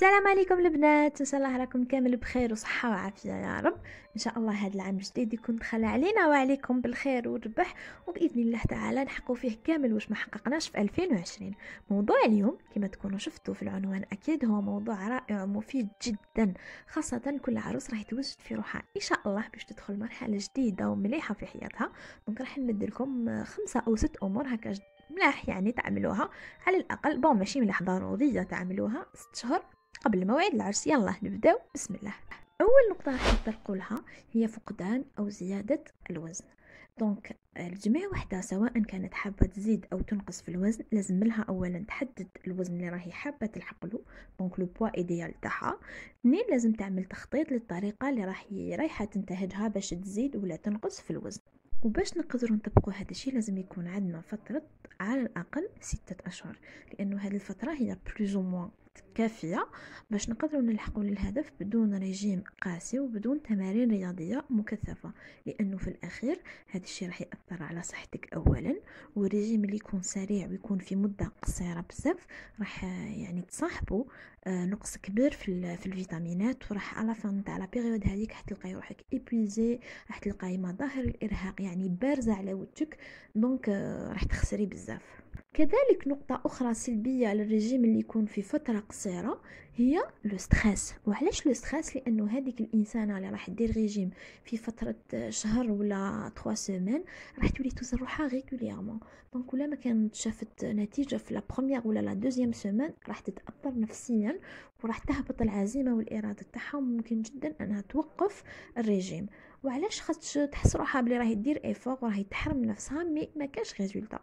السلام عليكم البنات. إن شاء الله راكم كامل بخير وصحة وعافية يا رب. إن شاء الله هذا العام الجديد يكون دخل علينا وعليكم بالخير والربح. وبإذن الله تعالى نحققوا فيه كامل واش ما حققناش في 2020 موضوع اليوم كما تكونوا شفتوا في العنوان أكيد هو موضوع رائع ومفيد جدا خاصة كل عروس راح توجد في روحها. إن شاء الله باش تدخل مرحلة جديدة ومليحة في حياتها. دونك راح نمد لكم خمسة أو ست أمور هكا ملاح يعني تعملوها. على الأقل bon ماشي ملاح ضروريه تعملوها. ست شهور قبل موعد العرس يلا نبداو بسم الله. أول نقطة راح نطرقوا هي فقدان أو زيادة الوزن. donc الجميع وحدة سواء كانت حابة تزيد أو تنقص في الوزن لازم لها اولا تحدد الوزن اللي راهي حابة تلحق له. donc le poids idéal تاعها. اثنين لازم تعمل تخطيط للطريقة اللي راح رايحة تنتهجها باش تزيد ولا تنقص في الوزن؟ وباش نقدروا نطبقوا هذا الشيء لازم يكون عندنا فترة على الأقل ستة أشهر لأنه هذه الفترة هي plus ou moins كافية باش نقدروا نلحقوا للهدف بدون رجيم قاسي وبدون تمارين رياضية مكثفة لأنه في الأخير هذا الشيء راح يأثر على صحتك أولا والرجيم اللي يكون سريع ويكون في مدة قصيرة بزاف راح يعني تصاحبه آه، نقص كبير في, في الفيتامينات وراح à la fin تاع la période هذيك راح تلقاي روحك épuisée راح تلقاي مظاهر الإرهاق يعني بارزة على وجهك donc آه، راح تخسري بزاف. كذلك نقطة أخرى سلبية للرجيم اللي يكون في فترة قصيرة هي le stress. وعلاش le stress؟ لأنه هذيك الإنسانة اللي راح دير ريجيم في فترة شهر ولا 3 semaines راح تولي توزن روحها régulièrement donc ولا ما كانت شافت نتيجة في la première ولا la deuxième semaine راح تتأثر نفسيا وراح تهبط العزيمة والإرادة تاعها وممكن جدا أنها توقف الريجيم وعلاش خاص تحس روحها بلي راهي دير effort وراهي تحرم نفسها mais ما كاش résultat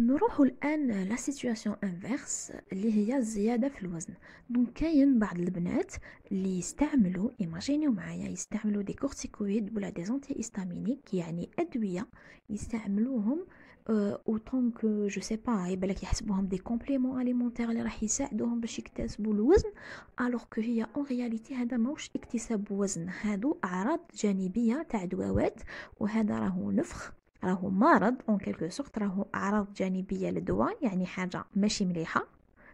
نروح الآن la situation inverse اللي هي الزيادة في الوزن. donc كاين بعض البنات اللي يستعملوا imaginer و معايا يستعملوا des corticoïdes ولا des antihistaminiques يعني أدوية يستعملوهم ou quoi je sais pas يبالك يحسبوهم des compléments alimentaires اللي راح يساعدوهم باش يكتسبوا الوزن alors que هي en réalité هذا ماهوش اكتساب وزن. هادو أعراض جانبية تاع دواوات وهذا راهو نفخ راهو مرض en quelque sorte راهو أعراض جانبية للدواء يعني حاجة ماشي مليحة.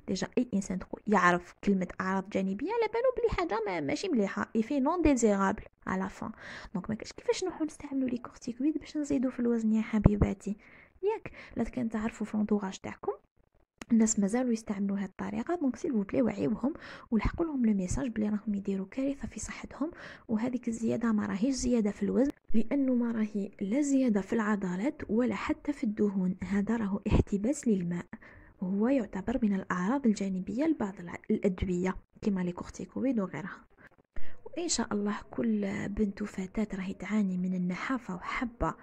déjà أي إنسان يعرف كلمة أعراض جانبية على بالو بلي حاجة ما ماشي مليحة. effet non désirable à la fin donc ما كاش كيفاش نروحو نستعملوا les corticoïdes باش نزيدو في الوزن يا حبيباتي؟ ياك لا كان تعرفوا في l'entourage تاعكم؟ الناس مازالوا يستعملوا هذه الطريقة donc s'il vous plaît وعيوهم ولحقوا لهم le message بلي راهم يديروا كارثة في صحتهم وهذيك الزيادة ما راهيش زيادة في الوزن. لأنه ما راهي لا زيادة في العضلات ولا حتى في الدهون. هذا راهو احتباس للماء. وهو يعتبر من الأعراض الجانبية لبعض الأدوية كما les corticoïdes وغيرها. وان شاء الله كل بنت وفتاة راهي تعاني من النحافة وحابة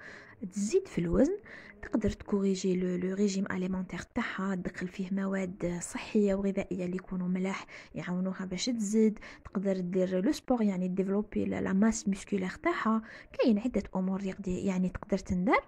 تزيد في الوزن تقدر ت corriger le régime alimentaire تاعها تدخل فيه مواد صحية وغذائية اللي يكونوا ملاح يعاونوها باش تزيد تقدر دير le sport يعني développer la masse musculaire تاعها كاين عدة أمور يعني تقدر تندار.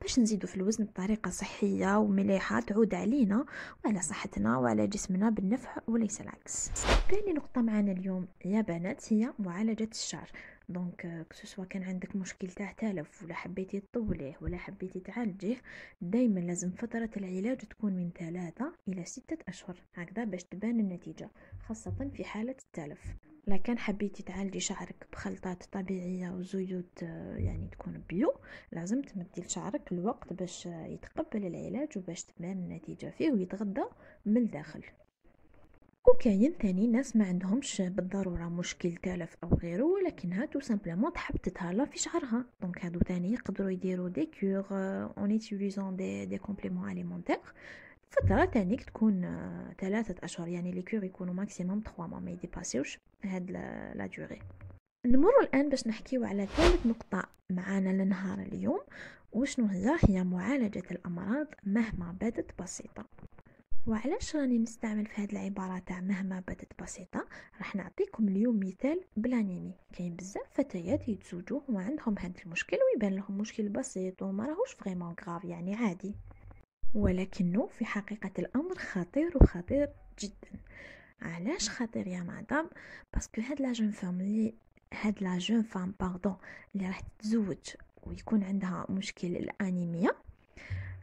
باش نزيدو في الوزن بطريقة صحية ومليحة تعود علينا وعلى صحتنا وعلى جسمنا بالنفع وليس العكس. ثاني نقطة معنا اليوم يا بنات هي معالجة الشعر. دونك كسوسوا كان عندك مشكل تاع تلف ولا حبيتي تطوليه ولا حبيتي تعالجيه دايما لازم فترة العلاج تكون من ثلاثة إلى ستة أشهر هكذا باش تبان النتيجة خاصة في حالة التلف. لكن حبيتي تعالجي شعرك بخلطات طبيعية وزيوت يعني تكون بيو. لازم تمدي لشعرك الوقت باش يتقبل العلاج وباش تبان النتيجة فيه ويتغذى من الداخل وكاين ثاني ناس ما عندهمش بالضرورة مشكل تلف أو غيره ولكنها tout simplement تحب تتهلا في شعرها. donc هادو ثاني يقدروا يديروا des cures en utilisant des des compléments alimentaires فترة تانيك تكون آه، ثلاثة أشهر يعني les cures يكونوا maximum 3 mois ما ي dépasser وش هاد la durée نمر الآن باش نحكيو على ثالث نقطة معانا لنهار اليوم وشنو هي؟ هي معالجة الأمراض مهما بدت بسيطة. وعلاش راني نستعمل في هذه العبارة تاع مهما بدت بسيطة؟ راح نعطيكم اليوم مثال ب l'anémie كاين بزاف فتيات يتزوجوا وعندهم هذا المشكل ويبان لهم مشكل بسيط وما راهوش vraiment grave يعني عادي. ولكنه في حقيقة الأمر خطير وخطير جدا. علاش خطير يا مدام؟ parce que هاد la jeune femme اللي هاد la jeune femme pardon اللي راح تتزوج ويكون عندها مشكل الأنيميا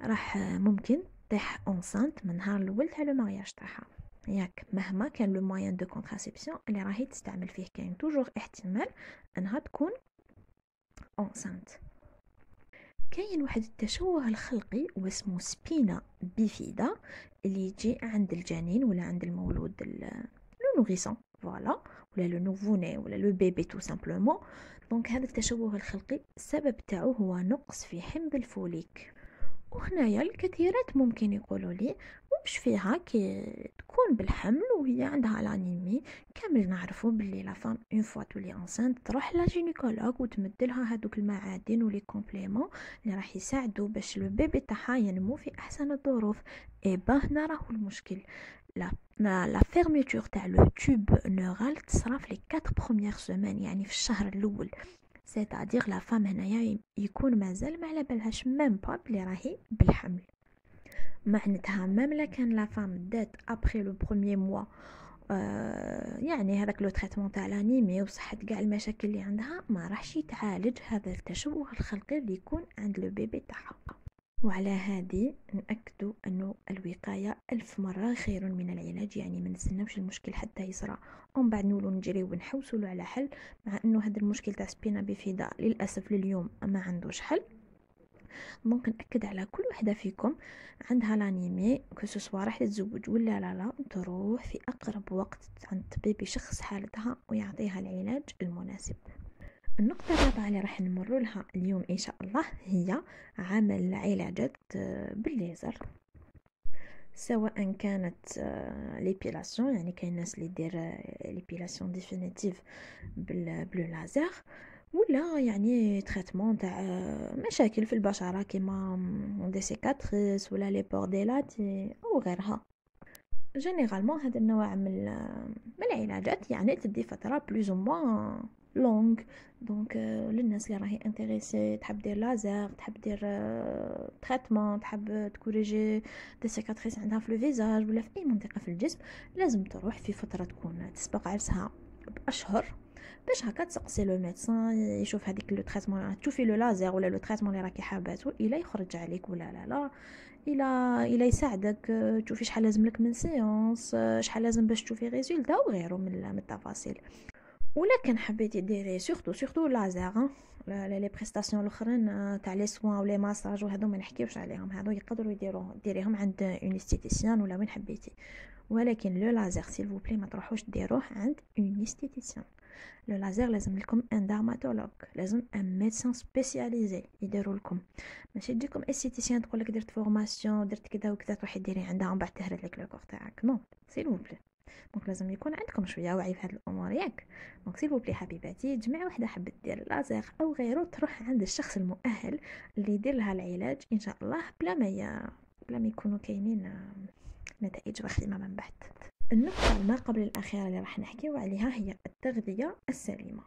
راح ممكن طيح enceinte من نهار الأول تاع le mariage تاعها. ياك مهما كان le moyen de contraception اللي راهي تستعمل فيه كاين toujours احتمال أنها تكون enceinte كاين واحد التشوه الخلقي واسمه spina bifida اللي يجي عند الجنين ولا عند المولود le nourrisson voilà. ولا le nouveau-né ولا le bébé tout simplement. donc هذا التشوه الخلقي السبب تاعو هو نقص في حمض الفوليك. وهنايا الكثيرات ممكن يقولوا لي وش فيها؟ كي تكون بالحمل وهي عندها l'anémie كامل نعرفوا باللي la femme une fois تولي enceinte تروح la gynécologue وتمدلها هذوك المعادن و les compléments اللي راح يساعدوا باش le bébé تاعها ينمو في أحسن الظروف. اي با هنا راهو المشكل. la la fermeture تاع le tube neural تصرا في les 4 premières semaines يعني في الشهر الأول. c'est-à-dire la femme هنايا يكون مازال ما على بالهاش même pas بلي راهي بالحمل معناتها même إلا كان la femme دات après le premier mois آه يعني هذاك le traitement تاع l'anémie وصحت كاع المشاكل اللي عندها ما راحش يتعالج هذا التشوه الخلقي اللي يكون عند le bébé تاعها وعلى هذه نأكد أنه الوقاية ألف مرة خير من العلاج يعني ما نستناوش المشكل حتى يصرى. ومن بعد نولو نجريو ونحوسوا على حل مع أنه هذا المشكل تاع spina bifida للأسف لليوم ما عندوش حل. donc نأكد على كل وحدة فيكم عندها l'anémie que ce soit راح تتزوج ولا لا لا تروح في أقرب وقت عند طبيب يشخص حالتها ويعطيها العلاج المناسب. النقطة الرابعة اللي راح نمر لها اليوم إن شاء الله هي عمل علاجات بالليزر. سواء كانت l'épilation يعني كاين ناس اللي دير l'épilation définitive ب le laser ولا يعني traitement تاع مشاكل في البشرة كيما des cicatrices ولا les pores dilatés أو غيرها. généralement هذا النوع من من العلاجات يعني تدي فترة plus ou longue donc للناس اللي راهي intéressés تحب دير لازر تحب دير traitement تحب ت corriger des cicatrices عندها في le visage ولا في اي منطقه في الجسم لازم تروح في فتره تكون تسبق عرسها باشهر باش هكا تسقسي le médecin يشوف هذيك le traitement تشوفي le laser ولا le traitement اللي راكي حاباتو الا يخرج عليك ولا لا لا إلى إلى يساعدك تشوفي شحال لازم لك من séances شحال لازم باش تشوفي résultat وغيره من التفاصيل ولا كان حبيتي ديري surtout surtout laser les prestations الأخرين تاع les soins و les massages وهذو ما نحكيوش عليهم. هذو يقدروا يديروا ديريهم عند une esthéticienne ولا وين حبيتي. ولكن le laser s'il vous plaît ما تروحوش ديروه عند une esthéticienne le laser لازم لكم un dermatologue لازم un médecin spécialisé يديروا لكم. ماشي تجيكم esthéticienne تقول لك درت formation درت كذا وكذا تروحي ديري عندها ومن بعد تهرد لك le corps تاعك. non s'il vous plaît donc لازم يكون عندكم شوية وعي في هاد الأمور ياك؟ donc s'il vous plaît حبيباتي جمع وحدة حبت دير لازر أو غيره تروح عند الشخص المؤهل اللي يدير لها العلاج إن شاء الله بلا ما ي... بلا ما يكونوا كاينين نتائج وخيمه من بعد. النقطة ما قبل الأخيرة اللي راح نحكيو عليها هي التغذية السليمة.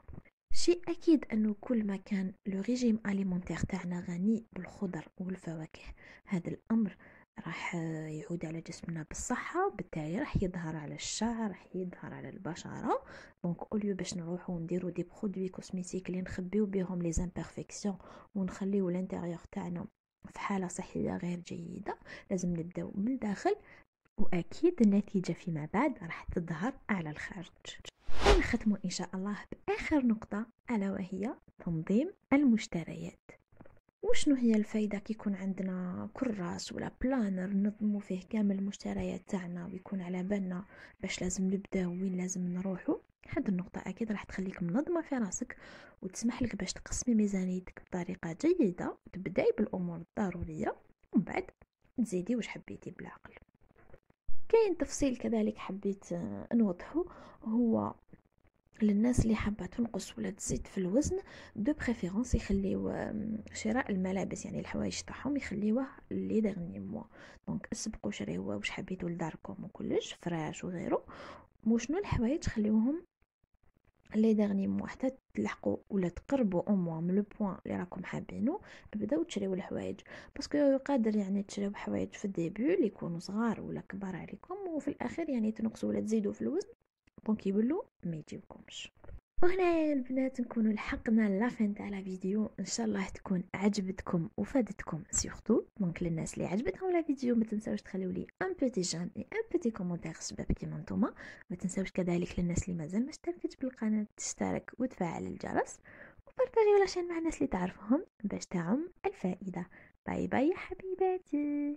شيء أكيد أنه كل ما كان le régime alimentaire تاعنا غني بالخضر والفواكه هذا الأمر راح يعود على جسمنا بالصحة وبالتالي راح يظهر على الشعر راح يظهر على البشرة. donc au lieu باش نروحو نديرو des produits cosmétiques اللي نخبيو بهم les imperfections ونخليو l'intérieur تاعنا في حالة صحية غير جيدة لازم نبدأو من الداخل. وأكيد النتيجة فيما بعد راح تظهر على الخارج. ونختم إن شاء الله بآخر نقطة ألا وهي تنظيم المشتريات. وشنو هي الفايدة كي يكون عندنا كراس ولا planner نظمو فيه كامل المشتريات تاعنا ويكون على بالنا باش لازم نبداو وين لازم نروحو؟ هاد النقطة أكيد راح تخليك منظمة في راسك وتسمح لك باش تقسمي ميزانيتك بطريقة جيدة وتبداي بالأمور الضرورية ومن بعد تزيدي واش حبيتي بالعقل. كاين تفصيل كذلك حبيت نوضحه هو للناس اللي حابة تنقص ولا تزيد في الوزن de préférence يخليو شراء الملابس يعني الحوايج تاعهم يخليوه les derniers mois donc اسبقوا شريوه واش حبيتو لداركم وكلش فراش وغيره. وشنو الحوايج خليوهم les derniers mois حتى تلحقوا ولا تقربوا أو موا من le poids اللي راكم حابينو بداو تشريو الحوايج. parce que قادر يعني تشريو حوايج في ال début اللي يكونوا صغار ولا كبار عليكم وفي الاخير يعني تنقصوا ولا تزيدوا في الوزن. donc يولوا ما يجيوكمش وهنا البنات نكونوا لحقنا la fin تاع la vidéo. إن شاء الله تكون عجبتكم وفادتكم surtout donc للناس اللي عجبتهم la vidéo. ما تنساوش تخليو لي un petit j'aime et un petit commentaire شباب كيما نتوما ما تنساوش كذلك للناس اللي مازال ما اشتركتش بالقناة. تشترك وتفعل الجرس. و partagez la chaîne مع الناس اللي تعرفهم باش تعم الفائدة. bye bye حبيباتي.